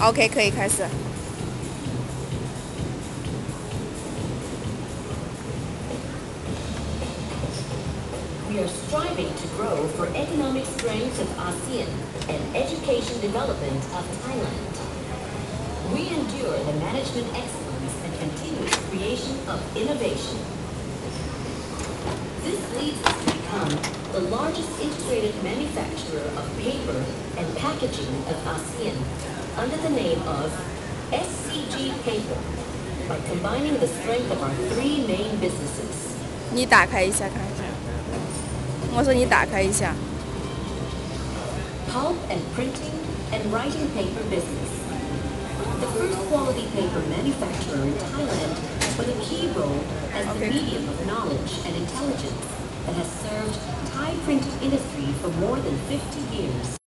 OK，可以开始。 We are striving to grow for economic strength of ASEAN and education development of Thailand. We endure the management excellence and continuous creation of innovation. This leads us to become the largest integrated manufacturer of paper and packaging of ASEAN under the name of SCG Paper by combining the strength of our three main businesses. 你打开一下看一下。我说你打开一下。 pulp and printing and writing paper business. The first quality paper manufacturer in Thailand with a key role as the Okay. medium of knowledge and intelligence that has served Thai printing industry for more than 50 years.